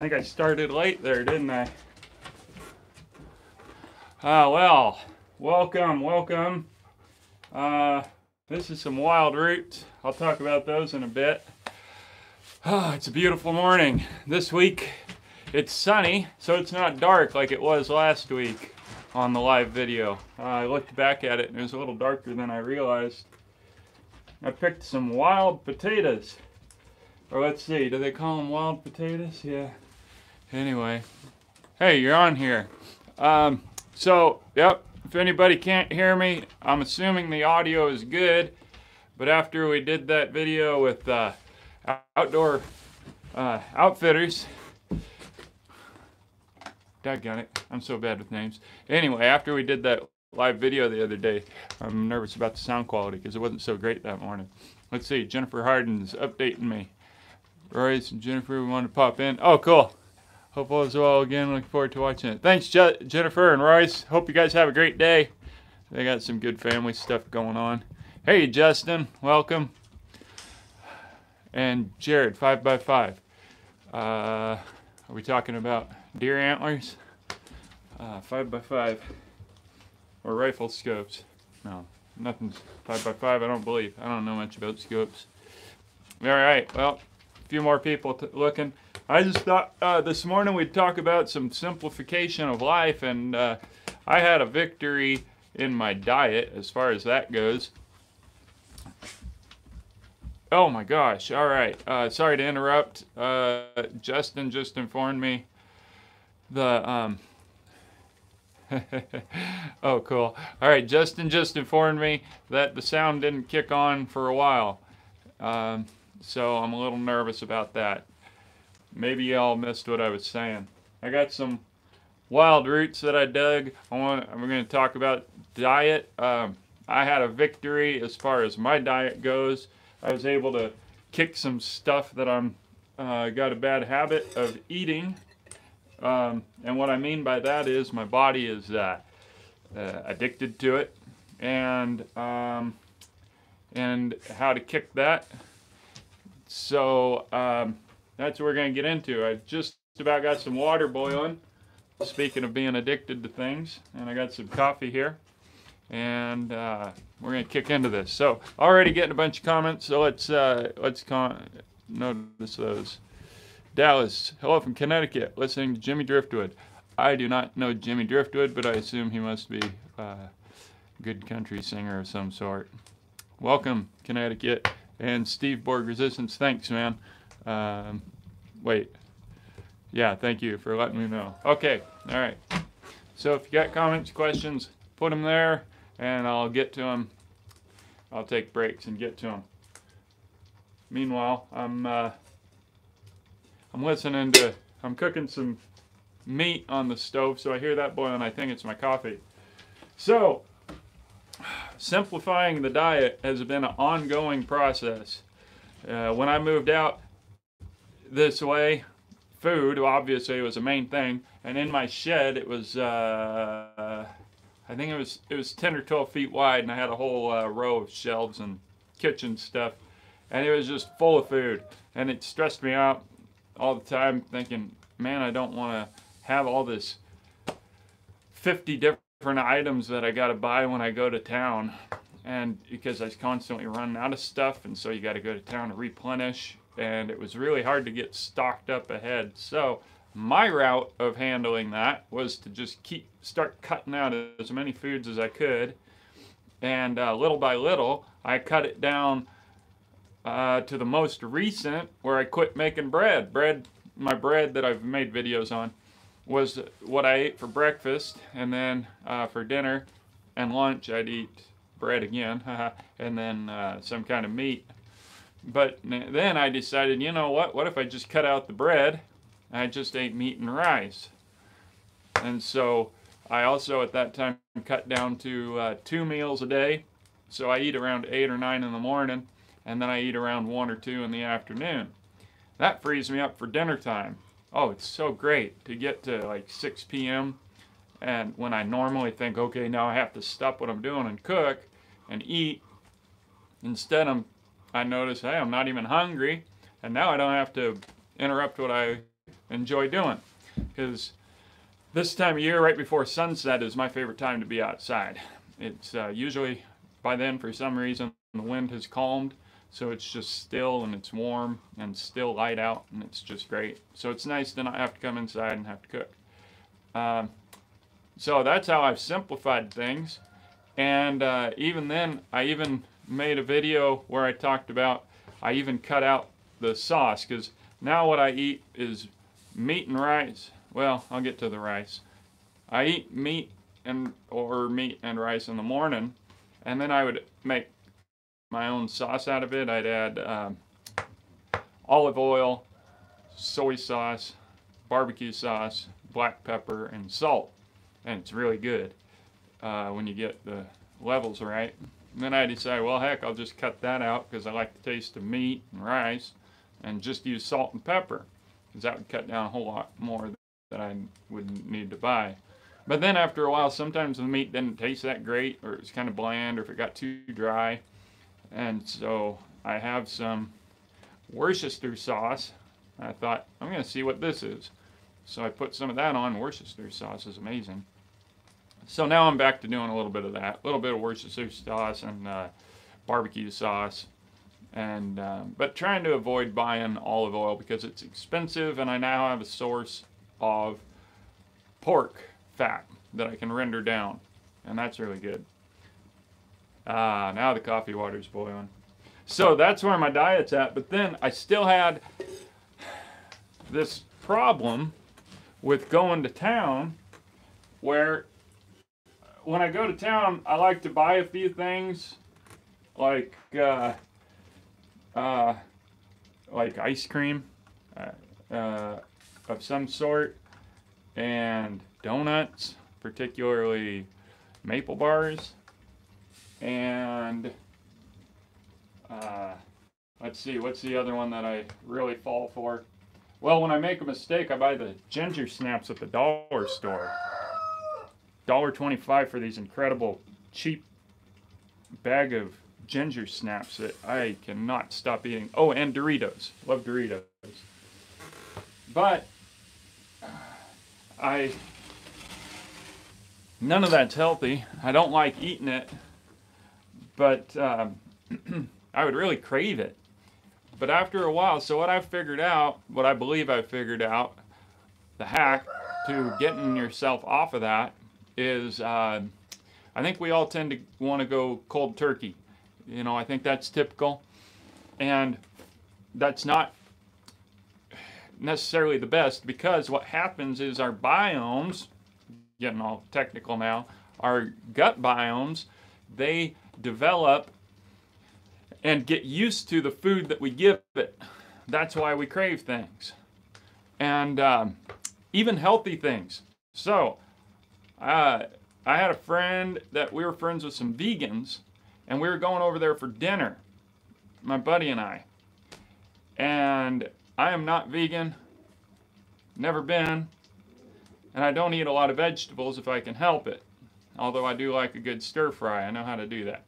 I think I started late there, didn't I? Ah, well, welcome, welcome. Uh, this is some wild roots. I'll talk about those in a bit. Ah, it's a beautiful morning. This week, it's sunny, so it's not dark like it was last week on the live video. Uh, I looked back at it and it was a little darker than I realized. I picked some wild potatoes. Or let's see, do they call them wild potatoes? Yeah. Anyway, hey, you're on here. Um, so, yep, if anybody can't hear me, I'm assuming the audio is good. But after we did that video with uh, outdoor uh, outfitters, Daggone it, I'm so bad with names. Anyway, after we did that live video the other day, I'm nervous about the sound quality because it wasn't so great that morning. Let's see, Jennifer Harden's updating me. Royce and Jennifer, we want to pop in. Oh, cool. Hope all is well again. Looking forward to watching it. Thanks, Je Jennifer and Royce. Hope you guys have a great day. They got some good family stuff going on. Hey, Justin, welcome. And Jared, 5x5. Uh, are we talking about deer antlers? Uh, 5x5. Or rifle scopes. No, nothing's 5x5, I don't believe. I don't know much about scopes. All right, well, few more people looking. I just thought uh, this morning we'd talk about some simplification of life, and uh, I had a victory in my diet as far as that goes. Oh my gosh, all right. Uh, sorry to interrupt. Uh, Justin just informed me the. Um, oh, cool. All right, Justin just informed me that the sound didn't kick on for a while. Um, so I'm a little nervous about that. Maybe y'all missed what I was saying. I got some wild roots that I dug. I want. We're going to talk about diet. Um, I had a victory as far as my diet goes. I was able to kick some stuff that I'm uh, got a bad habit of eating. Um, and what I mean by that is my body is uh, uh, addicted to it, and um, and how to kick that. So um, that's what we're going to get into. I just about got some water boiling. Speaking of being addicted to things, and I got some coffee here, and uh, we're going to kick into this. So already getting a bunch of comments. So let's uh, let's con- notice those. Dallas, hello from Connecticut, listening to Jimmy Driftwood. I do not know Jimmy Driftwood, but I assume he must be a good country singer of some sort. Welcome, Connecticut. And Steve Borg Resistance, thanks, man. Um, wait. Yeah, thank you for letting me know. Okay, all right. So if you got comments, questions, put them there, and I'll get to them. I'll take breaks and get to them. Meanwhile, I'm uh, I'm listening to. I'm cooking some meat on the stove, so I hear that boiling. I think it's my coffee. So, simplifying the diet has been an ongoing process. Uh, when I moved out, this way. Food, obviously, was the main thing. And in my shed, it was, uh, I think it was, it was 10 or 12 feet wide, and I had a whole uh, row of shelves and kitchen stuff. And it was just full of food. And it stressed me out all the time, thinking, man, I don't want to have all this 50 different items that I got to buy when I go to town. And because I was constantly running out of stuff, and so you got to go to town to replenish and it was really hard to get stocked up ahead. So my route of handling that was to just keep start cutting out as many foods as I could, and uh, little by little I cut it down uh, to the most recent where I quit making bread. Bread, my bread that I've made videos on, was what I ate for breakfast, and then uh, for dinner and lunch I'd eat bread again, and then uh, some kind of meat but then I decided, you know what? What if I just cut out the bread? I just ate meat and rice. And so I also at that time cut down to uh, two meals a day. So I eat around eight or nine in the morning, and then I eat around one or two in the afternoon. That frees me up for dinner time. Oh, it's so great to get to like 6 p.m. And when I normally think, okay, now I have to stop what I'm doing and cook and eat, instead I'm I notice, hey, I'm not even hungry, and now I don't have to interrupt what I enjoy doing because this time of year, right before sunset, is my favorite time to be outside. It's uh, usually by then, for some reason, the wind has calmed, so it's just still and it's warm and still light out, and it's just great. So it's nice to not have to come inside and have to cook. Um, so that's how I've simplified things. And uh, even then, I even made a video where I talked about, I even cut out the sauce because now what I eat is meat and rice. Well, I'll get to the rice. I eat meat and or meat and rice in the morning, and then I would make my own sauce out of it. I'd add um, olive oil, soy sauce, barbecue sauce, black pepper, and salt, and it's really good uh, when you get the levels right. And then I decide, well, heck, I'll just cut that out because I like the taste of meat and rice, and just use salt and pepper because that would cut down a whole lot more that I would need to buy. But then after a while, sometimes the meat didn't taste that great, or it was kind of bland, or if it got too dry. And so I have some Worcester sauce. I thought, I'm going to see what this is. So I put some of that on. Worcester sauce is amazing. So now I'm back to doing a little bit of that. A little bit of Worcester sauce and uh, barbecue sauce and um, but trying to avoid buying olive oil because it's expensive and I now have a source of pork fat that I can render down and that's really good ah now the coffee water's boiling so that's where my diet's at but then I still had this problem with going to town where when I go to town I like to buy a few things like uh, uh, like ice cream uh, uh, of some sort and donuts, particularly maple bars. And uh, let's see, what's the other one that I really fall for? Well, when I make a mistake, I buy the ginger snaps at the dollar store. $1.25 for these incredible cheap bag of ginger snaps that I cannot stop eating. Oh, and Doritos. Love Doritos. But I none of that's healthy. I don't like eating it, but um, I would really crave it. But after a while, so what I figured out, what I believe I figured out, the hack to getting yourself off of that is, uh, I think we all tend to want to go cold turkey. You know, I think that's typical. And that's not necessarily the best because what happens is our biomes, getting all technical now, our gut biomes, they develop and get used to the food that we give it. That's why we crave things. And um, even healthy things. So, uh, I had a friend that we were friends with some vegans, and we were going over there for dinner, my buddy and I. And I am not vegan, never been, and I don't eat a lot of vegetables if I can help it. Although I do like a good stir fry, I know how to do that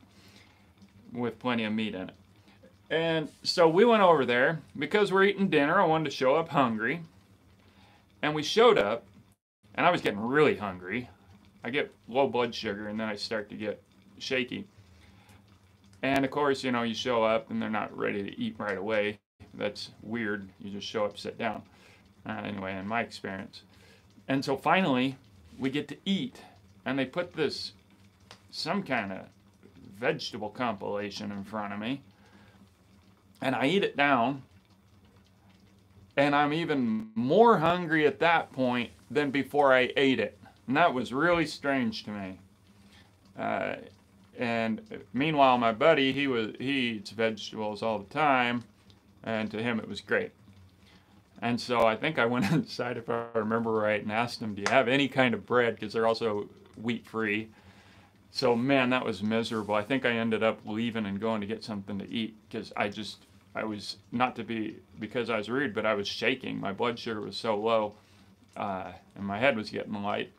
with plenty of meat in it. And so we went over there because we're eating dinner. I wanted to show up hungry. And we showed up, and I was getting really hungry. I get low blood sugar, and then I start to get shaky. And of course, you know, you show up and they're not ready to eat right away. That's weird. You just show up, sit down. Uh, anyway, in my experience. And so finally, we get to eat. And they put this, some kind of vegetable compilation in front of me. And I eat it down. And I'm even more hungry at that point than before I ate it. And that was really strange to me. Uh, and meanwhile, my buddy, he was he eats vegetables all the time, and to him it was great. And so I think I went inside, if I remember right, and asked him, "Do you have any kind of bread?" Because they're also wheat free. So man, that was miserable. I think I ended up leaving and going to get something to eat because I just I was not to be because I was rude, but I was shaking. My blood sugar was so low, uh, and my head was getting light.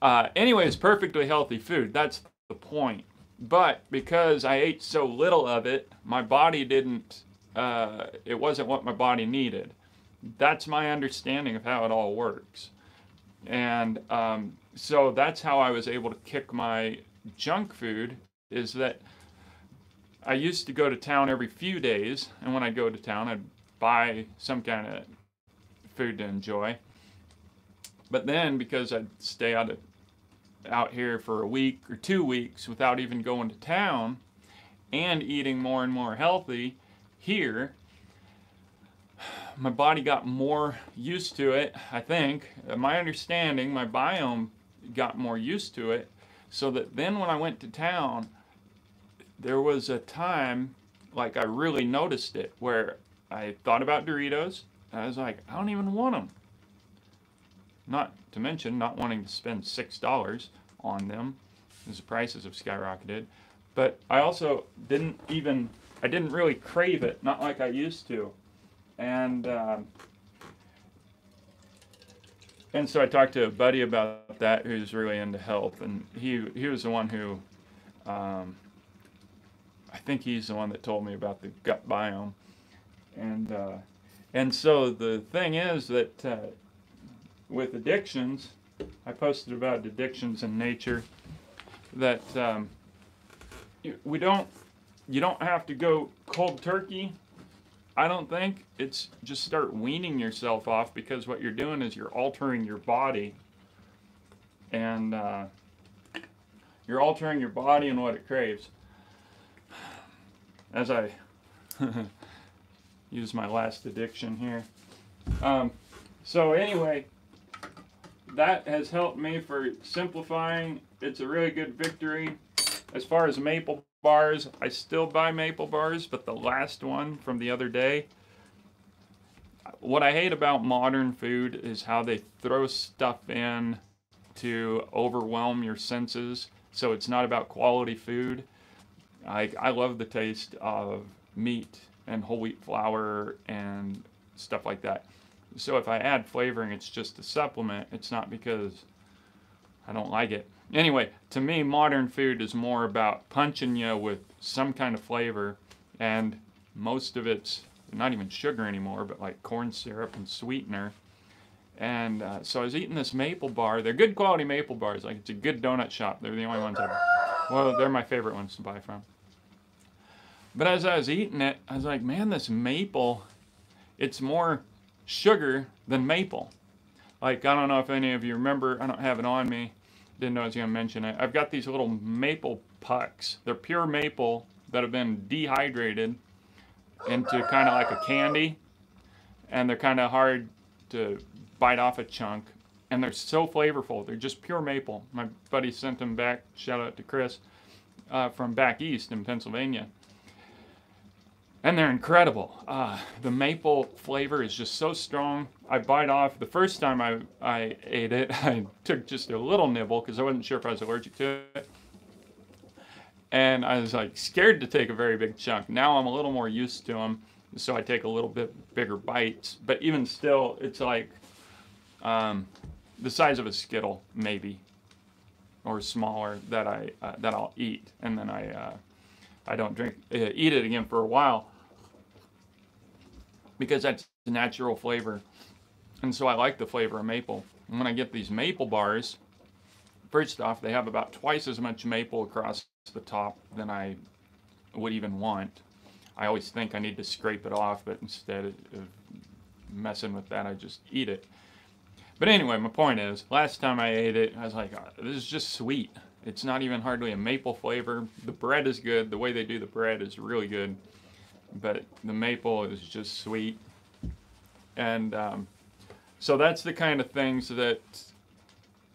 Uh, anyways, perfectly healthy food. That's the point. But because I ate so little of it, my body didn't, uh, it wasn't what my body needed. that's my understanding of how it all works. And um, so that's how I was able to kick my junk food is that I used to go to town every few days, and when I go to town, I'd buy some kind of food to enjoy. But then, because I'd stay out of, out here for a week or two weeks without even going to town, and eating more and more healthy here, my body got more used to it. I think my understanding, my biome got more used to it, so that then when I went to town, there was a time like I really noticed it where I thought about Doritos. And I was like, I don't even want them. Not to mention not wanting to spend six dollars on them, as the prices have skyrocketed. But I also didn't even I didn't really crave it, not like I used to, and. Um, and so I talked to a buddy about that who's really into health, and he he was the one who um, I think he's the one that told me about the gut biome, and uh, and so the thing is that uh, with addictions, I posted about addictions in nature that um, we don't you don't have to go cold turkey. I don't think it's just start weaning yourself off because what you're doing is you're altering your body and uh, you're altering your body and what it craves as I use my last addiction here. Um, so anyway, that has helped me for simplifying. It's a really good victory. As far as maple bars, I still buy maple bars, but the last one from the other day, what I hate about modern food is how they throw stuff in to overwhelm your senses. So it's not about quality food. I, I love the taste of meat and whole wheat flour and stuff like that. So if I add flavoring, it's just a supplement. It's not because I don't like it. Anyway, to me, modern food is more about punching you with some kind of flavor, and most of it's not even sugar anymore, but like corn syrup and sweetener. And uh, so I was eating this maple bar. They're good quality maple bars. Like it's a good donut shop. They're the only ones I. Well, they're my favorite ones to buy from. But as I was eating it, I was like, man, this maple, it's more sugar than maple. Like, I don't know if any of you remember, I don't have it on me. Didn't know I was going to mention it. I've got these little maple pucks. They're pure maple that have been dehydrated into kind of like a candy. And they're kind of hard to bite off a chunk. And they're so flavorful. They're just pure maple. My buddy sent them back, shout out to Chris, uh, from back east in Pennsylvania and they're incredible. Uh, the maple flavor is just so strong. I bite off. The first time I, I ate it, I took just a little nibble because I wasn't sure if I was allergic to it. And I was like scared to take a very big chunk. Now I'm a little more used to them, so I take a little bit bigger bites. But even still, it's like um, the size of a Skittle, maybe, or smaller that I uh, that I'll eat, and then I uh, I don't drink uh, eat it again for a while because that's the natural flavor. And so I like the flavor of maple. And when I get these maple bars, first off, they have about twice as much maple across the top than I would even want. I always think I need to scrape it off, but instead of messing with that, I just eat it. But anyway, my point is, last time I ate it, I was like, oh, this is just sweet. It's not even hardly a maple flavor. The bread is good. The way they do the bread is really good. But the maple is just sweet. And um, so that's the kind of things that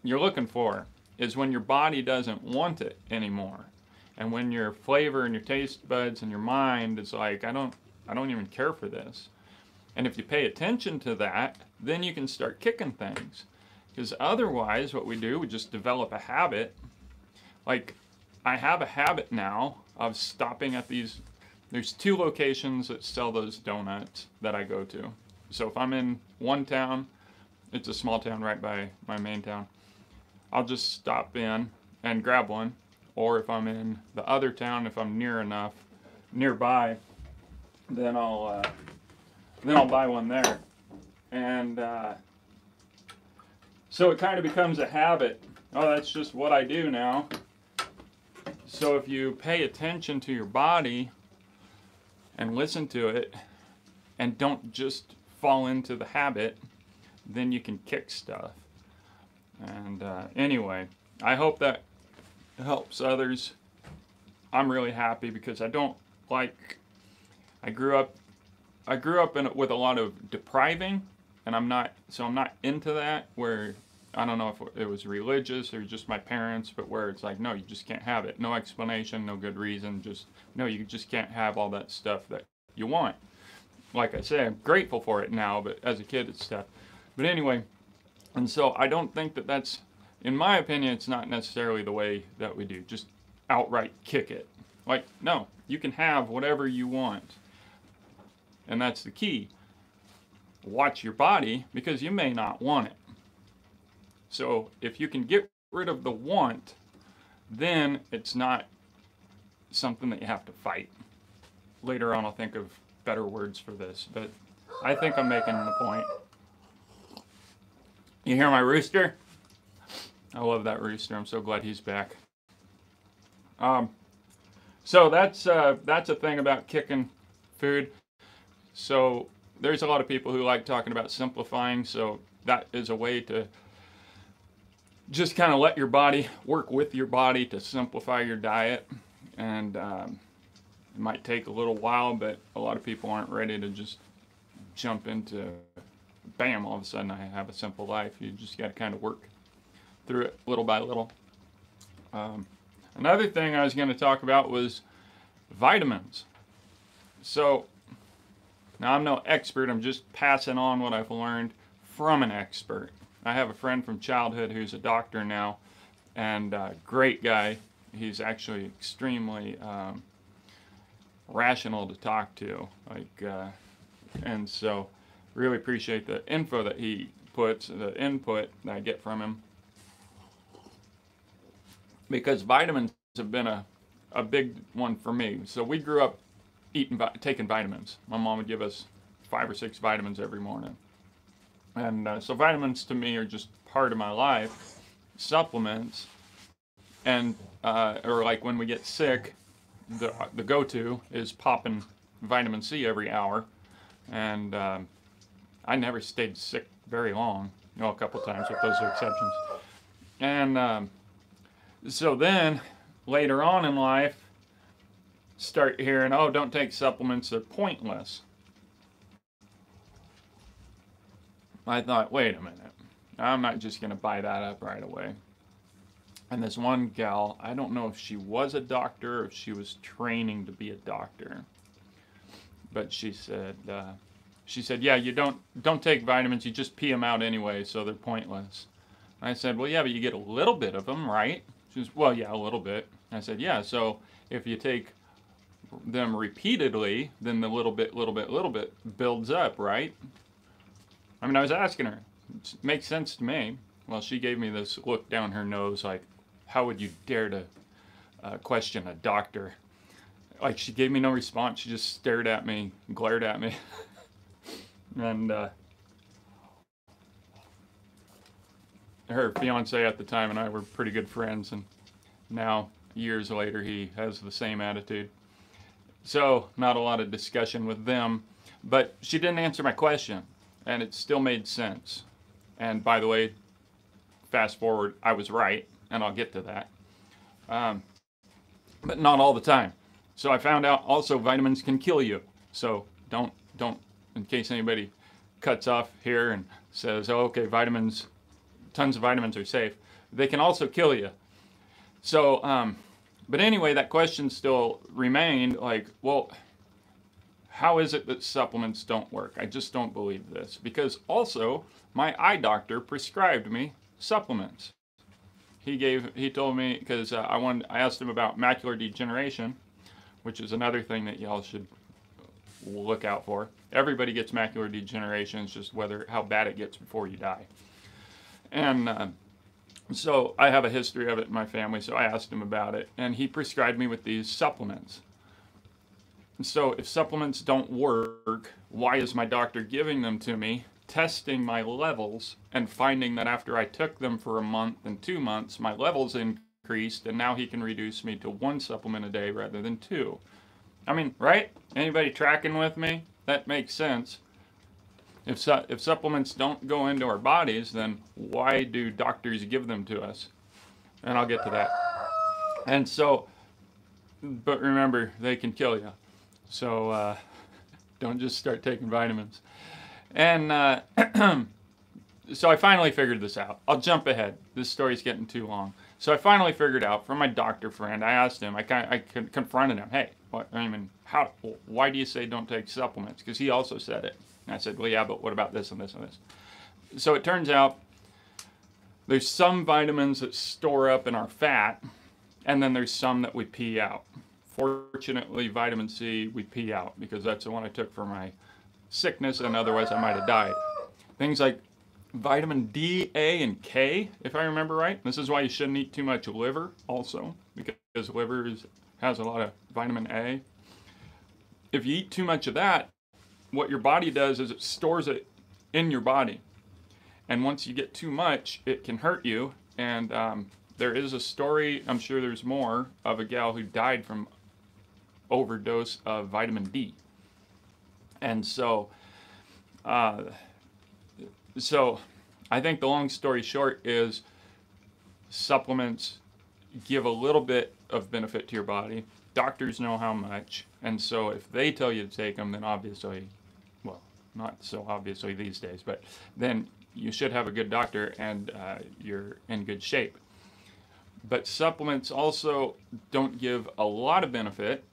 you're looking for is when your body doesn't want it anymore. And when your flavor and your taste buds and your mind is like, I don't I don't even care for this. And if you pay attention to that, then you can start kicking things. Because otherwise, what we do, we just develop a habit like I have a habit now of stopping at these. There's two locations that sell those donuts that I go to. So if I'm in one town, it's a small town right by my main town, I'll just stop in and grab one. Or if I'm in the other town, if I'm near enough, nearby, then I'll uh, then I'll buy one there. And uh, so it kind of becomes a habit. Oh, that's just what I do now. So if you pay attention to your body and listen to it and don't just fall into the habit, then you can kick stuff. And uh, anyway, I hope that helps others. I'm really happy because I don't like. I grew up. I grew up in, with a lot of depriving, and I'm not. So I'm not into that. Where I don't know if it was religious or just my parents, but where it's like, no, you just can't have it. No explanation, no good reason. Just no, you just can't have all that stuff that you want. Like I say, I'm grateful for it now, but as a kid, it's tough. But anyway, and so I don't think that that's, in my opinion, it's not necessarily the way that we do. Just outright kick it. Like, no, you can have whatever you want. And that's the key. Watch your body because you may not want it. So if you can get rid of the want, then it's not something that you have to fight. Later on, I'll think of better words for this, but I think I'm making the point. You hear my rooster? I love that rooster. I'm so glad he's back. Um, so that's uh, that's a thing about kicking food. So there's a lot of people who like talking about simplifying. So that is a way to just kind of let your body work with your body to simplify your diet. And um, it might take a little while, but a lot of people aren't ready to just jump into bam, all of a sudden I have a simple life. You just got to kind of work through it little by little. Um, another thing I was going to talk about was vitamins. So now I'm no expert, I'm just passing on what I've learned from an expert. I have a friend from childhood who's a doctor now, and uh, great guy. He's actually extremely um, rational to talk to, like, uh, and so really appreciate the info that he puts, the input that I get from him. Because vitamins have been a, a big one for me. So we grew up eating, taking vitamins. My mom would give us five or six vitamins every morning. And uh, so vitamins to me are just part of my life. Supplements, and uh, or like when we get sick, the the go-to is popping vitamin C every hour, and um, I never stayed sick very long. You know, a couple times, but those are exceptions. And um, so then later on in life, start hearing, oh, don't take supplements, they're pointless. I thought, wait a minute. I'm not just going to buy that up right away. And this one gal, I don't know if she was a doctor or if she was training to be a doctor, but she said, uh, she said, "Yeah, you don't don't take vitamins. You just pee them out anyway, so they're pointless." I said, "Well, yeah, but you get a little bit of them, right?" She says, "Well, yeah, a little bit." I said, "Yeah, so if you take them repeatedly, then the little bit, little bit, little bit builds up, right?" I mean, I was asking her. It makes sense to me. Well, she gave me this look down her nose, like, "How would you dare to uh, question a doctor?" Like she gave me no response. She just stared at me, glared at me. and uh, her fiance at the time and I were pretty good friends, and now years later he has the same attitude. So not a lot of discussion with them, but she didn't answer my question, and it still made sense. And by the way, fast forward, I was right, and I'll get to that. Um, but not all the time. So I found out also vitamins can kill you. So don't don't in case anybody cuts off here and says, oh, okay, vitamins, tons of vitamins are safe. They can also kill you. So, um, but anyway, that question still remained like, well, how is it that supplements don't work? I just don't believe this. Because also, my eye doctor prescribed me supplements. He gave, he told me, because uh, I wanted, I asked him about macular degeneration, which is another thing that y'all should look out for. Everybody gets macular degeneration. It's just whether how bad it gets before you die. And uh, so I have a history of it in my family. So I asked him about it, and he prescribed me with these supplements. And so if supplements don't work, why is my doctor giving them to me testing my levels and finding that after I took them for a month and two months, my levels increased, and now he can reduce me to one supplement a day rather than two. I mean, right? Anybody tracking with me? That makes sense. If, su- if supplements don't go into our bodies, then why do doctors give them to us? And I'll get to that. And so, but remember, they can kill you. So uh, don't just start taking vitamins. And uh, so I finally figured this out. I'll jump ahead. This story's getting too long. So I finally figured out from my doctor friend. I asked him. I kind I confronted him. Hey, what, I mean, how? Why do you say don't take supplements? Because he also said it. And I said, well, yeah, but what about this and this and this? So it turns out there's some vitamins that store up in our fat, and then there's some that we pee out. Fortunately, vitamin C we pee out because that's the one I took for my sickness, and otherwise I might have died. Things like vitamin D, A, and K, if I remember right. This is why you shouldn't eat too much liver, also, because liver is, has a lot of vitamin A. If you eat too much of that, what your body does is it stores it in your body. And once you get too much, it can hurt you. And um, there is a story, I'm sure there's more, of a gal who died from overdose of vitamin D. And so, uh, so I think the long story short is supplements give a little bit of benefit to your body. Doctors know how much, and so if they tell you to take them, then obviously, well, not so obviously these days, but then you should have a good doctor and uh, you're in good shape. But supplements also don't give a lot of benefit,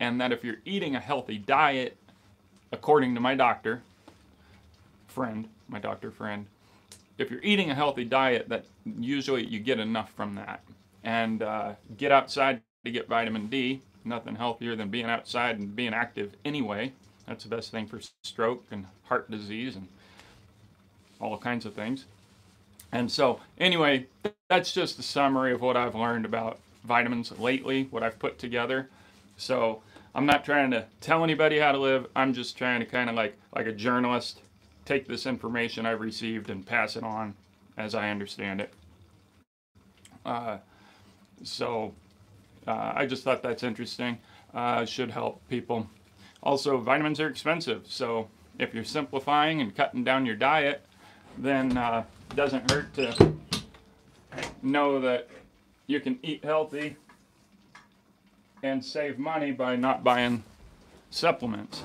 and that if you're eating a healthy diet, according to my doctor friend, my doctor friend, if you're eating a healthy diet, that usually you get enough from that. And uh, get outside to get vitamin D. Nothing healthier than being outside and being active anyway. That's the best thing for stroke and heart disease and all kinds of things. And so, anyway, that's just a summary of what I've learned about vitamins lately, what I've put together. So, I'm not trying to tell anybody how to live. I'm just trying to kind of like like a journalist take this information I've received and pass it on as I understand it. Uh, so uh, I just thought that's interesting. Uh, should help people. Also, vitamins are expensive, so if you're simplifying and cutting down your diet, then uh, it doesn't hurt to know that you can eat healthy and save money by not buying supplements.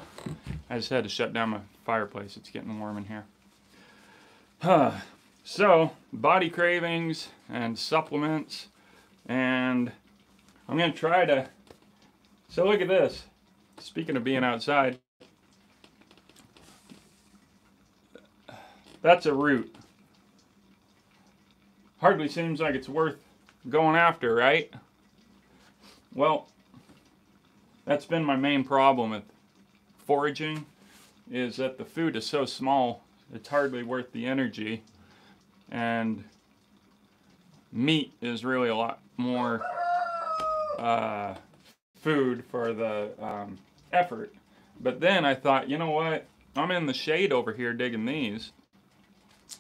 I just had to shut down my fireplace. It's getting warm in here. Huh. So, body cravings and supplements. And I'm going to try to. So, look at this. Speaking of being outside, that's a root. Hardly seems like it's worth going after, right? Well, that's been my main problem with foraging is that the food is so small it's hardly worth the energy. And meat is really a lot more uh, food for the um, effort. But then I thought you know what? I'm in the shade over here digging these.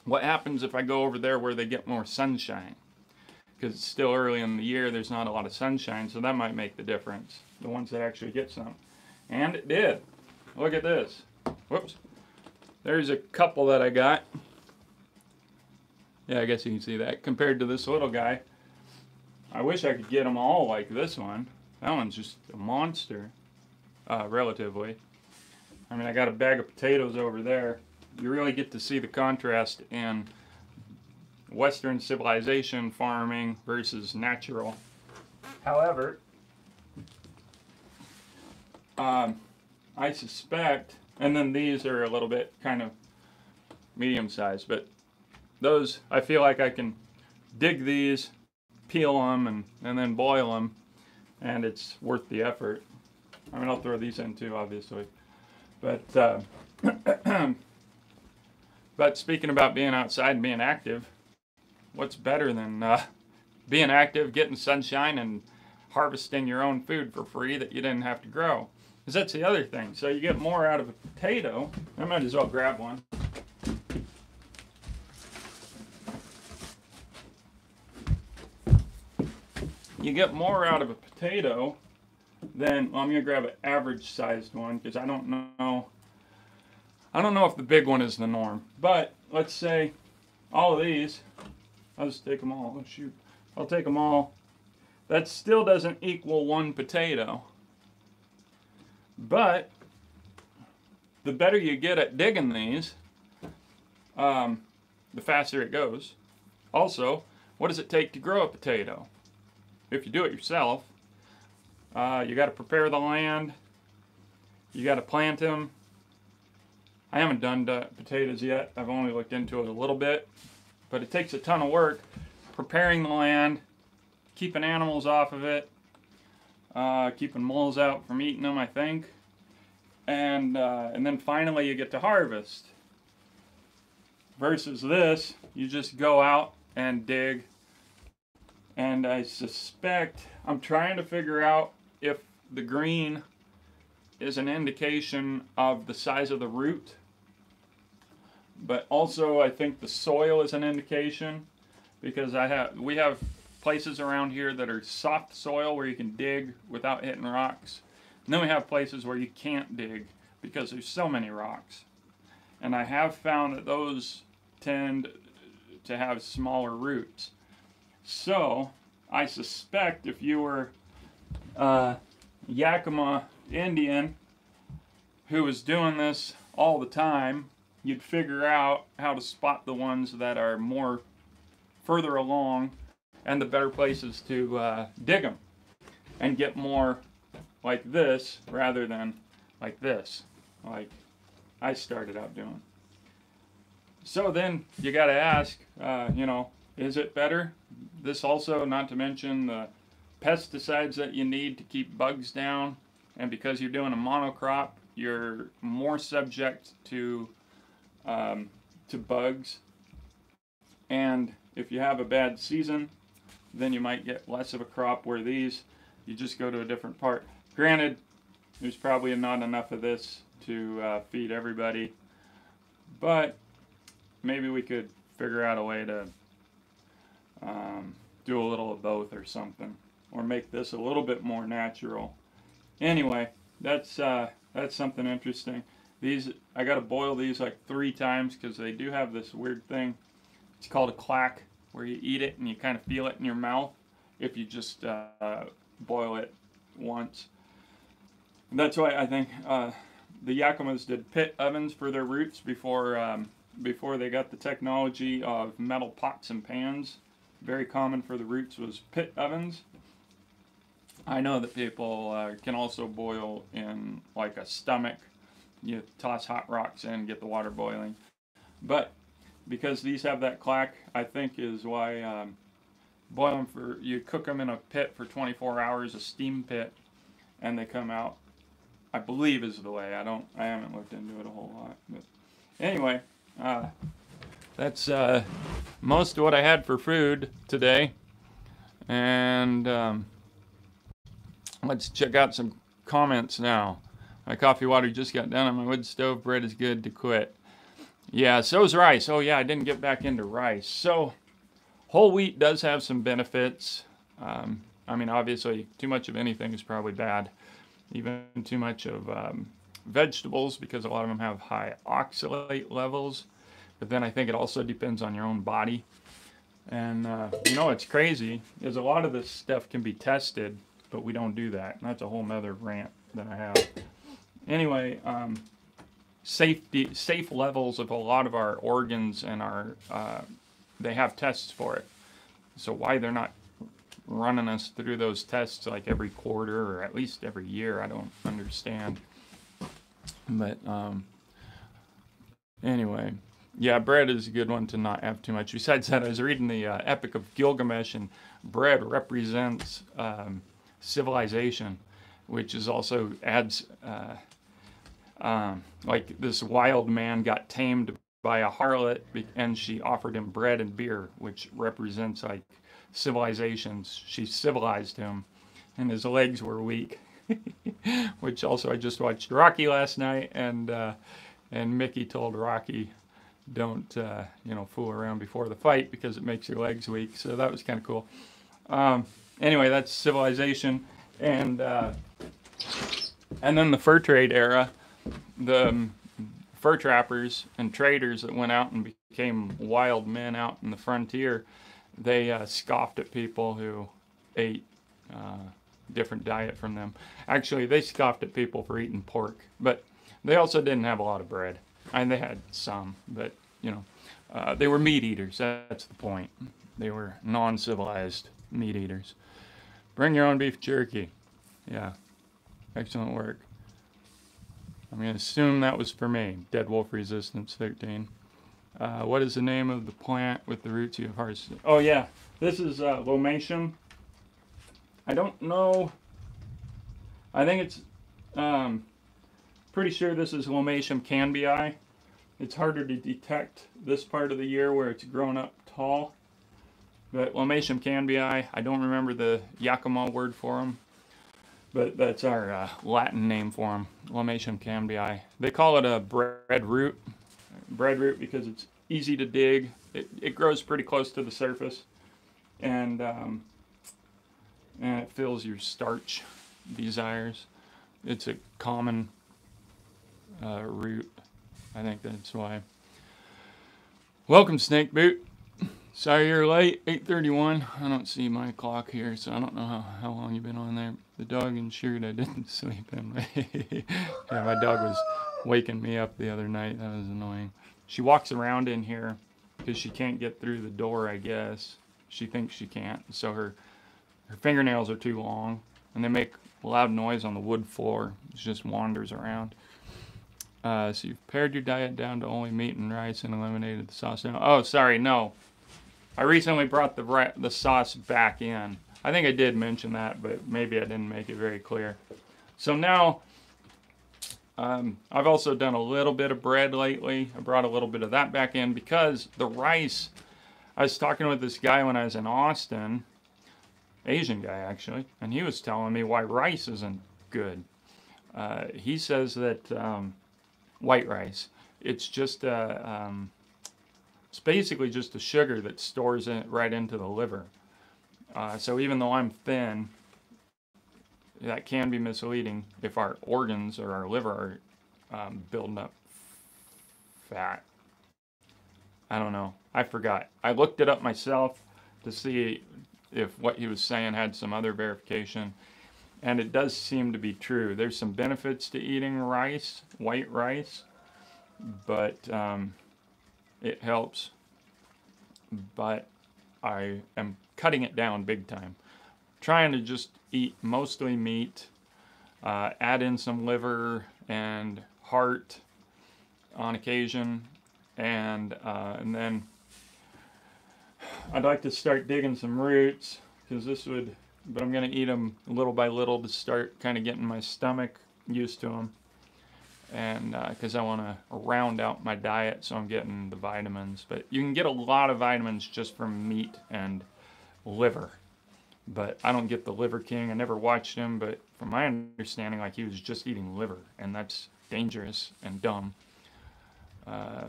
What happens if I go over there where they get more sunshine? Because it's still early in the year there's not a lot of sunshine so that might make the difference the ones that actually get some. And it did. Look at this. Whoops. There's a couple that I got. Yeah, I guess you can see that. Compared to this little guy. I wish I could get them all like this one. That one's just a monster, uh, relatively. I mean, I got a bag of potatoes over there. You really get to see the contrast in Western civilization farming versus natural. However, um, I suspect, and then these are a little bit kind of medium sized, but those, I feel like I can dig these, peel them, and, and then boil them, and it's worth the effort. I mean, I'll throw these in too, obviously. But, uh, but speaking about being outside and being active, what's better than uh, being active, getting sunshine, and harvesting your own food for free that you didn't have to grow? Because that's the other thing. So you get more out of a potato. I might as well grab one. You get more out of a potato than, well, I'm going to grab an average sized one because I don't know. I don't know if the big one is the norm. But let's say all of these, I'll just take them all. Oh, shoot. I'll take them all. That still doesn't equal one potato but the better you get at digging these um, the faster it goes also what does it take to grow a potato if you do it yourself, uh, you got to prepare the land. You got to plant them. I haven't done potatoes yet. I've only looked into it a little bit, but it takes a ton of work preparing the land, keeping animals off of it, uh, keeping moles out from eating them, I think, and uh, and then finally you get to harvest. Versus this, you just go out and dig. And I suspect I'm trying to figure out if the green is an indication of the size of the root. But also I think the soil is an indication because I have we have places around here that are soft soil where you can dig without hitting rocks. And then we have places where you can't dig because there's so many rocks. And I have found that those tend to have smaller roots. So, I suspect if you were a Yakima Indian who was doing this all the time, you'd figure out how to spot the ones that are more further along and the better places to uh, dig them and get more like this rather than like this, like I started out doing. So then you got to ask, uh, you know, is it better? This also, not to mention the pesticides that you need to keep bugs down. And because you're doing a monocrop, you're more subject to um, to bugs. And if you have a bad season, then you might get less of a crop. Where these, you just go to a different part. Granted, there's probably not enough of this to uh, feed everybody, but maybe we could figure out a way to um, do a little of both or something or make this a little bit more natural anyway that's uh, that's something interesting these I got to boil these like three times because they do have this weird thing it's called a clack where you eat it and you kind of feel it in your mouth if you just uh, boil it once and that's why I think uh, the Yakimas did pit ovens for their roots before um, before they got the technology of metal pots and pans very common for the roots was pit ovens. I know that people uh, can also boil in like a stomach. You toss hot rocks in, get the water boiling. But because these have that clack, I think is why um, boil them for, you cook them in a pit for 24 hours, a steam pit, and they come out, I believe is the way. I don't, I haven't looked into it a whole lot. But anyway, uh, that's uh, most of what I had for food today. And um, let's check out some comments now. My coffee water just got done on my wood stove. Bread is good to quit. Yeah, so is rice. Oh, yeah, I didn't get back into rice. So, whole wheat does have some benefits. Um, I mean, obviously, too much of anything is probably bad. Even too much of um, vegetables, because a lot of them have high oxalate levels. But then I think it also depends on your own body. And uh, you know, it's crazy is a lot of this stuff can be tested, but we don't do that. And that's a whole nother rant that I have. Anyway, um, safety safe levels of a lot of our organs and our uh, they have tests for it. So why they're not running us through those tests like every quarter or at least every year, I don't understand. But um, anyway, yeah, bread is a good one to not have too much. Besides that, I was reading the uh, Epic of Gilgamesh, and bread represents um, civilization, which is also adds uh, um, like this wild man got tamed by a harlot, and she offered him bread and beer, which represents like civilizations. She civilized him, and his legs were weak. which also I just watched Rocky last night, and uh, and Mickey told Rocky don't uh, you know fool around before the fight because it makes your legs weak. So that was kind of cool. Um, anyway, that's civilization, and uh, and then the fur trade era, the um, fur trappers and traders that went out and became wild men out in the frontier, they uh, scoffed at people who ate uh, different diet from them. Actually, they scoffed at people for eating pork, but they also didn't have a lot of bread. And they had some, but you know, uh, they were meat eaters. That's the point. They were non-civilized meat eaters. Bring your own beef jerky. Yeah, excellent work. I'm going to assume that was for me. Dead Wolf Resistance 13. Uh, what is the name of the plant with the roots you have harvested? Oh yeah, this is uh, Lomatium. I don't know. I think it's um, pretty sure this is Lomatium canbyi. It's harder to detect this part of the year where it's grown up tall. But Lomatium canbyi, I don't remember the Yakima word for them, but that's our uh, Latin name for them, Lomatium canbyi. They call it a bread root, bread root because it's easy to dig. It, it grows pretty close to the surface, and um, and it fills your starch desires. It's a common uh, root. I think that's why. Welcome, Snake Boot. Sorry you're late. 8:31. I don't see my clock here, so I don't know how, how long you've been on there. The dog ensured I didn't sleep in. yeah, my dog was waking me up the other night. That was annoying. She walks around in here because she can't get through the door. I guess she thinks she can't. So her her fingernails are too long, and they make loud noise on the wood floor. She just wanders around. Uh, so you've pared your diet down to only meat and rice and eliminated the sauce. Oh, sorry, no. I recently brought the the sauce back in. I think I did mention that, but maybe I didn't make it very clear. So now, um, I've also done a little bit of bread lately. I brought a little bit of that back in because the rice. I was talking with this guy when I was in Austin, Asian guy actually, and he was telling me why rice isn't good. Uh, he says that um, white rice, it's just a, um, it's basically just a sugar that stores it right into the liver. Uh, so even though I'm thin, that can be misleading if our organs or our liver are um, building up fat. I don't know. I forgot. I looked it up myself to see if what he was saying had some other verification. And it does seem to be true. There's some benefits to eating rice, white rice, but um, it helps. But I am cutting it down big time. Trying to just eat mostly meat, uh, add in some liver and heart on occasion, and uh, and then I'd like to start digging some roots because this would, but I'm going to eat them little by little to start kind of getting my stomach used to them. And because uh, I want to round out my diet so I'm getting the vitamins. But you can get a lot of vitamins just from meat and liver. But I don't get the Liver King. I never watched him, but from my understanding, like he was just eating liver, and that's dangerous and dumb. Uh,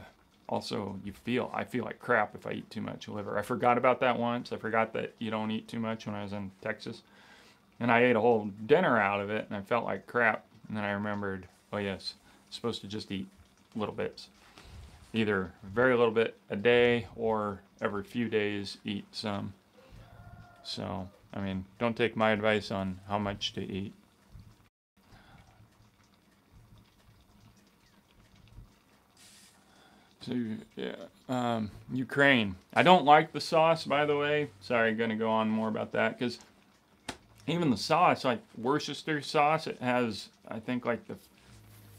also you feel I feel like crap if I eat too much liver. I forgot about that once. I forgot that you don't eat too much when I was in Texas. And I ate a whole dinner out of it and I felt like crap. And then I remembered, oh yes, I'm supposed to just eat little bits. Either very little bit a day or every few days eat some. So, I mean, don't take my advice on how much to eat. to yeah, um, Ukraine. I don't like the sauce, by the way. Sorry, going to go on more about that because even the sauce, like Worcester sauce, it has I think like the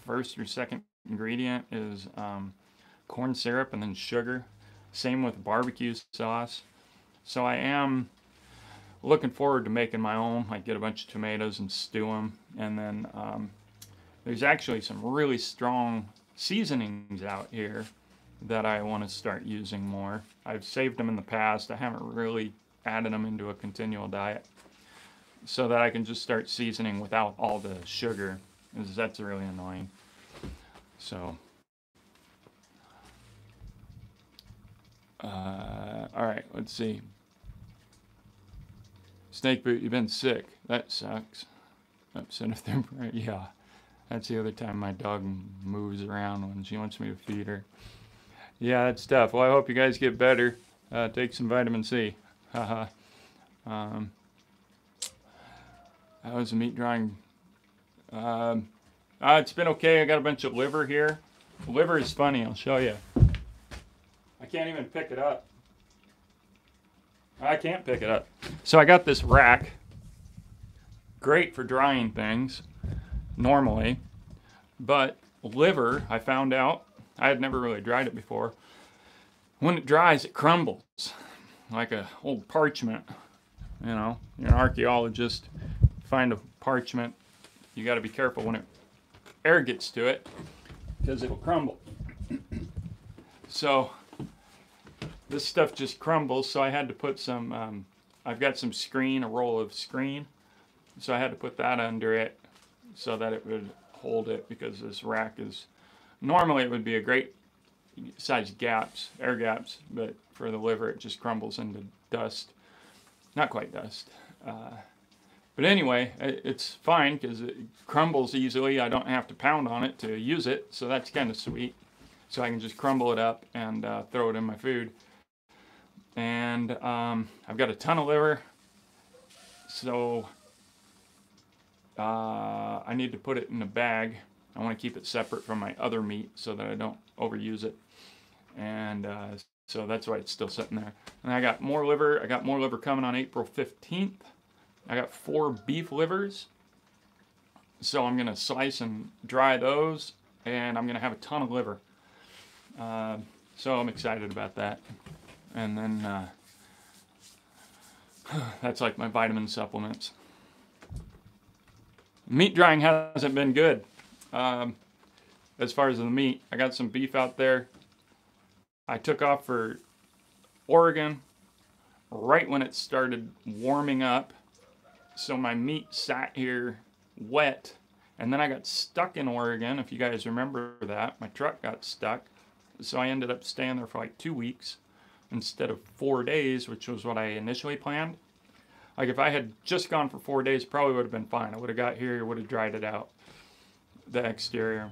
first or second ingredient is um, corn syrup and then sugar. Same with barbecue sauce. So I am looking forward to making my own. I get a bunch of tomatoes and stew them, and then um, there's actually some really strong seasonings out here that I want to start using more. I've saved them in the past. I haven't really added them into a continual diet so that I can just start seasoning without all the sugar that's really annoying. So, uh, all right, let's see. Snake boot, you've been sick. That sucks. Upset if they're yeah. That's the other time my dog moves around when she wants me to feed her. Yeah, that's tough. Well, I hope you guys get better. Uh, take some vitamin C. Haha. um, how was the meat drying? Um, uh, it's been okay. I got a bunch of liver here. liver is funny. I'll show you. I can't even pick it up. I can't pick it up. So I got this rack. Great for drying things normally. But liver, I found out, I had never really dried it before. When it dries, it crumbles like a old parchment. You know, you're an archaeologist, find a parchment, you got to be careful when it air gets to it because it'll crumble. so this stuff just crumbles, so I had to put some. Um, I've got some screen, a roll of screen, so I had to put that under it so that it would hold it because this rack is normally it would be a great size gaps, air gaps, but for the liver it just crumbles into dust. Not quite dust. Uh, but anyway, it's fine because it crumbles easily. I don't have to pound on it to use it, so that's kind of sweet. So I can just crumble it up and uh, throw it in my food. And um, I've got a ton of liver, so uh, I need to put it in a bag. I want to keep it separate from my other meat so that I don't overuse it. And uh, so that's why it's still sitting there. And I got more liver. I got more liver coming on April 15th. I got four beef livers. So I'm going to slice and dry those. And I'm going to have a ton of liver. Uh, so I'm excited about that. And then uh, that's like my vitamin supplements meat drying hasn't been good um, as far as the meat. I got some beef out there. I took off for Oregon right when it started warming up. So my meat sat here wet. And then I got stuck in Oregon, if you guys remember that. My truck got stuck. So I ended up staying there for like two weeks instead of four days, which was what I initially planned. Like if I had just gone for four days, probably would have been fine. I would have got here, would have dried it out, the exterior,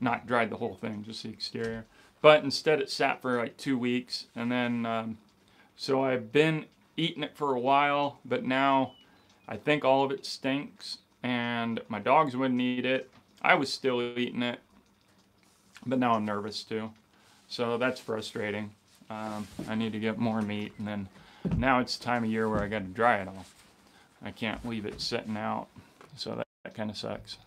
not dried the whole thing, just the exterior. But instead, it sat for like two weeks, and then um, so I've been eating it for a while, but now I think all of it stinks, and my dogs wouldn't eat it. I was still eating it, but now I'm nervous too. So that's frustrating. Um, I need to get more meat, and then now it's the time of year where I got to dry it all. I can't leave it sitting out, so that, that kind of sucks.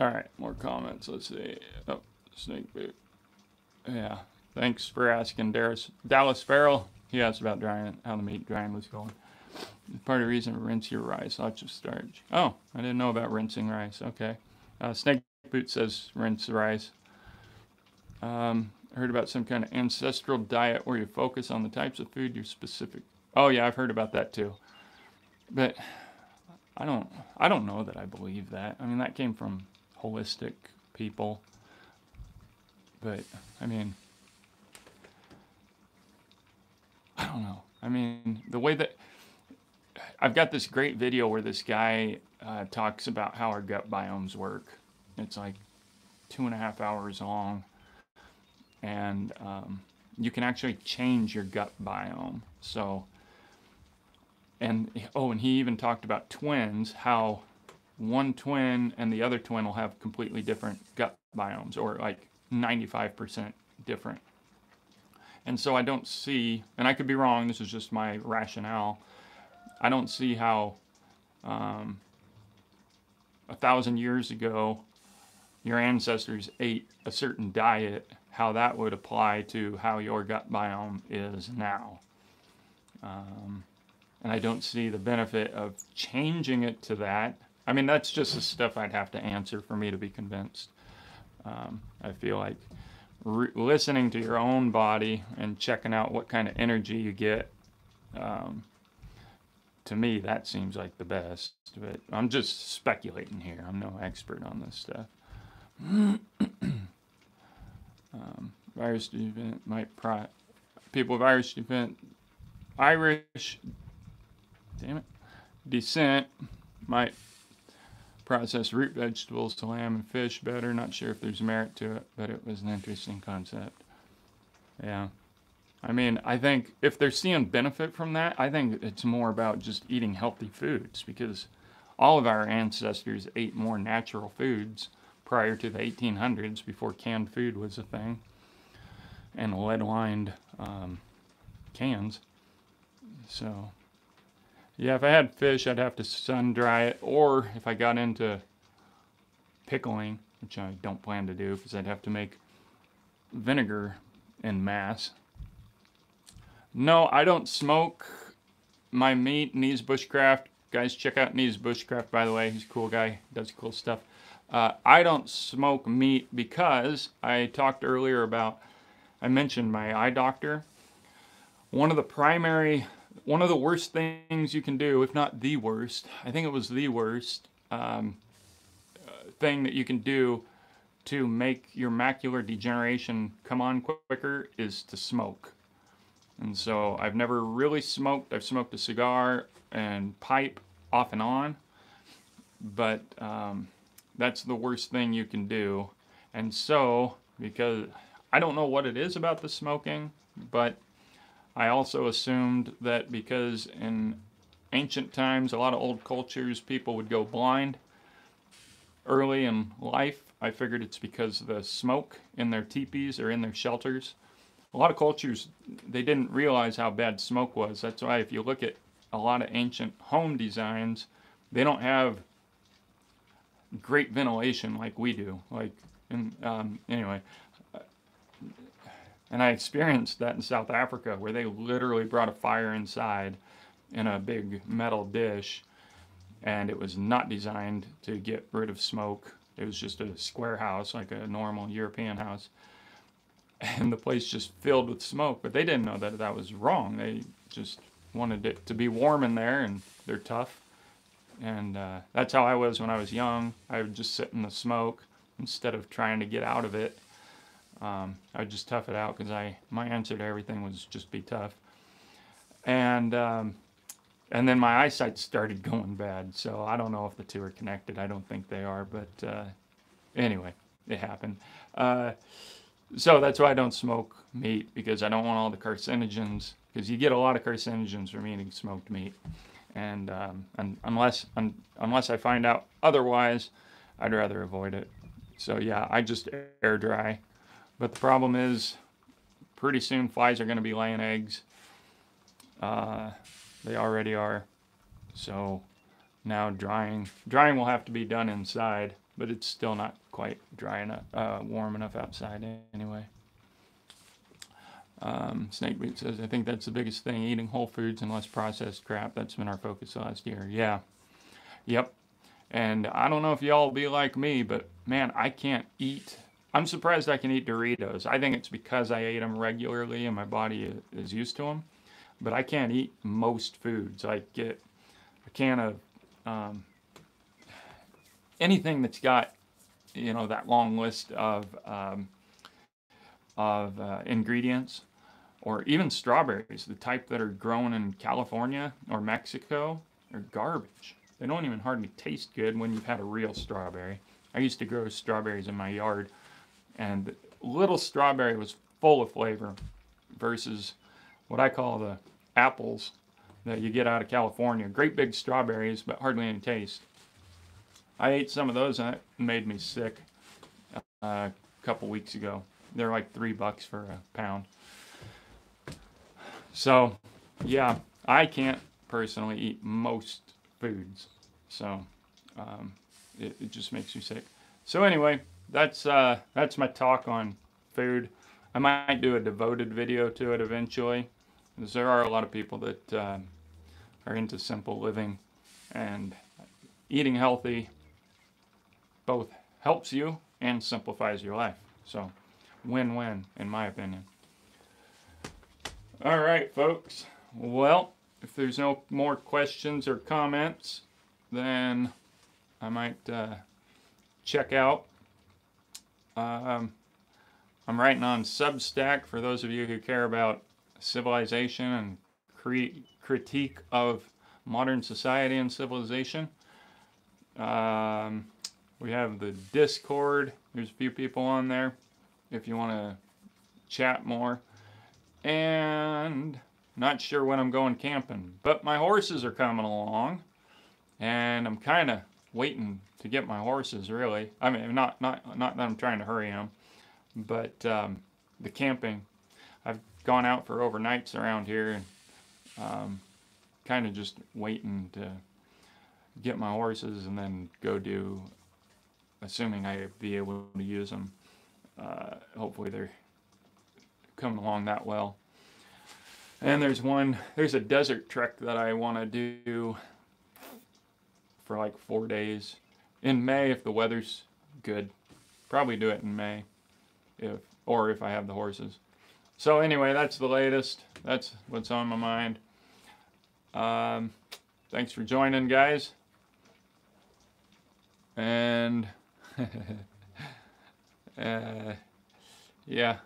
All right, more comments. Let's see. Oh, snake boot. Yeah, thanks for asking, Dallas, Dallas Farrell. He asked about drying, how the meat drying was going. Part of the reason rinse your rice, lots of starch. Oh, I didn't know about rinsing rice. Okay. Uh, snake boot says rinse the rice. Um, I heard about some kind of ancestral diet where you focus on the types of food you're specific. Oh yeah, I've heard about that too. But I don't I don't know that I believe that. I mean that came from holistic people. But I mean I don't know. I mean the way that I've got this great video where this guy uh, talks about how our gut biomes work. It's like two and a half hours long and um, you can actually change your gut biome. So, and oh, and he even talked about twins, how one twin and the other twin will have completely different gut biomes, or like 95% different. And so I don't see, and I could be wrong, this is just my rationale. I don't see how um, a thousand years ago your ancestors ate a certain diet how that would apply to how your gut biome is now. Um, and I don't see the benefit of changing it to that. I mean, that's just the stuff I'd have to answer for me to be convinced. Um, I feel like re- listening to your own body and checking out what kind of energy you get. Um, to me, that seems like the best. But I'm just speculating here. I'm no expert on this stuff. Um, virus event might people of Irish descent, Irish, damn it, descent might process root vegetables to lamb and fish better. Not sure if there's merit to it, but it was an interesting concept. Yeah. I mean, I think if they're seeing benefit from that, I think it's more about just eating healthy foods because all of our ancestors ate more natural foods prior to the 1800s before canned food was a thing and lead lined um, cans. So, yeah, if I had fish, I'd have to sun dry it, or if I got into pickling, which I don't plan to do because I'd have to make vinegar in mass no, I don't smoke my meat. Knees Bushcraft. Guys, check out Knees Bushcraft, by the way. He's a cool guy. Does cool stuff. Uh, I don't smoke meat because I talked earlier about, I mentioned my eye doctor. One of the primary, one of the worst things you can do, if not the worst, I think it was the worst um, uh, thing that you can do to make your macular degeneration come on quicker is to smoke. And so I've never really smoked. I've smoked a cigar and pipe off and on, but um, that's the worst thing you can do. And so, because I don't know what it is about the smoking, but I also assumed that because in ancient times, a lot of old cultures, people would go blind early in life. I figured it's because of the smoke in their teepees or in their shelters a lot of cultures they didn't realize how bad smoke was. That's why if you look at a lot of ancient home designs, they don't have great ventilation like we do. Like, and um, anyway, and I experienced that in South Africa where they literally brought a fire inside in a big metal dish, and it was not designed to get rid of smoke. It was just a square house, like a normal European house and the place just filled with smoke. But they didn't know that that was wrong. They just wanted it to be warm in there, and they're tough. And uh, that's how I was when I was young. I would just sit in the smoke instead of trying to get out of it. Um, I would just tough it out because I my answer to everything was just be tough. And um, and then my eyesight started going bad. So I don't know if the two are connected. I don't think they are, but uh, anyway, it happened. Uh, so that's why I don't smoke meat because I don't want all the carcinogens because you get a lot of carcinogens from eating smoked meat, and, um, unless un, unless I find out otherwise, I'd rather avoid it. So yeah, I just air dry, but the problem is, pretty soon flies are going to be laying eggs. Uh, they already are, so now drying drying will have to be done inside but it's still not quite dry enough, uh, warm enough outside anyway. Um, Snakeboot says, I think that's the biggest thing, eating whole foods and less processed crap. That's been our focus last year. Yeah. Yep. And I don't know if y'all be like me, but man, I can't eat. I'm surprised I can eat Doritos. I think it's because I ate them regularly and my body is used to them. But I can't eat most foods. I get a can of um, anything that's got you know that long list of um, of uh, ingredients or even strawberries the type that are grown in california or mexico are garbage. They don't even hardly taste good when you've had a real strawberry. I used to grow strawberries in my yard and little strawberry was full of flavor versus what i call the apples that you get out of california. Great big strawberries but hardly any taste. I ate some of those and it made me sick uh, a couple weeks ago. They're like three bucks for a pound. So, yeah, I can't personally eat most foods. So, um, it, it, just makes me sick. So anyway, that's uh, that's my talk on food. I might do a devoted video to it eventually, because there are a lot of people that uh, are into simple living and eating healthy both helps you and simplifies your life. So, win win, in my opinion. All right, folks. Well, if there's no more questions or comments, then I might uh, check out. Um, I'm writing on Substack for those of you who care about civilization and cre- critique of modern society and civilization. Um, we have the Discord. There's a few people on there if you want to chat more. And not sure when I'm going camping, but my horses are coming along, and I'm kind of waiting to get my horses. Really, I mean, not not not that I'm trying to hurry them, but um, the camping. I've gone out for overnights around here, and um, kind of just waiting to get my horses and then go do. Assuming I'd be able to use them. Uh, hopefully they're coming along that well. And there's one, there's a desert trek that I want to do for like four days in May if the weather's good. Probably do it in May, if or if I have the horses. So anyway, that's the latest. That's what's on my mind. Um, thanks for joining, guys. And uh, yeah,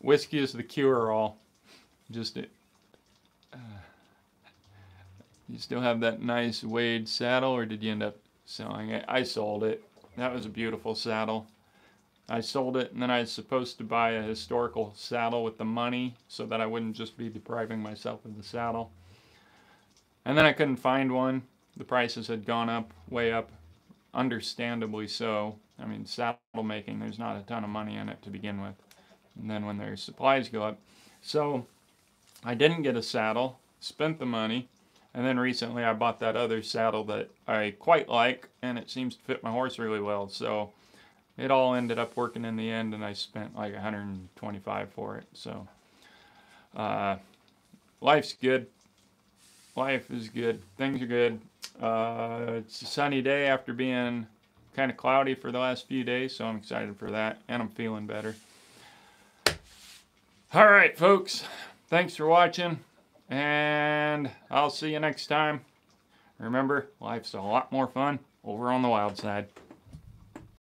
whiskey is the cure-all. Just uh, you still have that nice Wade saddle, or did you end up selling it? I sold it. That was a beautiful saddle. I sold it, and then I was supposed to buy a historical saddle with the money so that I wouldn't just be depriving myself of the saddle. And then I couldn't find one. The prices had gone up, way up, understandably so. I mean, saddle making, there's not a ton of money in it to begin with. And then when their supplies go up. So I didn't get a saddle, spent the money, and then recently I bought that other saddle that I quite like, and it seems to fit my horse really well. So it all ended up working in the end, and I spent like 125 for it. So uh, life's good. Life is good. Things are good. Uh, it's a sunny day after being kind of cloudy for the last few days, so I'm excited for that, and I'm feeling better. All right, folks. Thanks for watching, and I'll see you next time. Remember, life's a lot more fun over on the wild side.